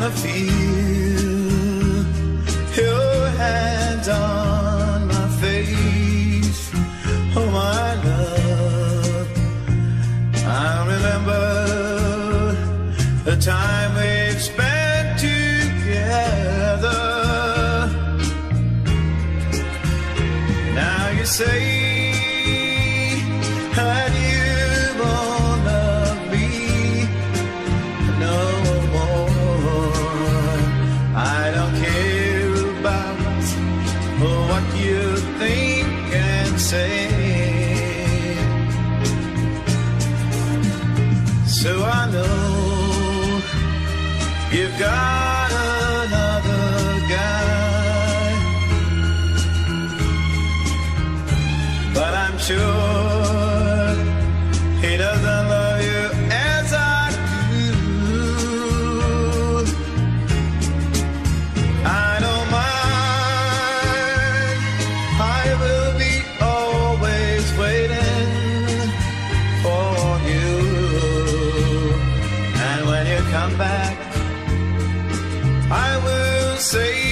wanna feel your hands on my face. Oh, my love, I remember the time we spent. Know you've got come back, I will say.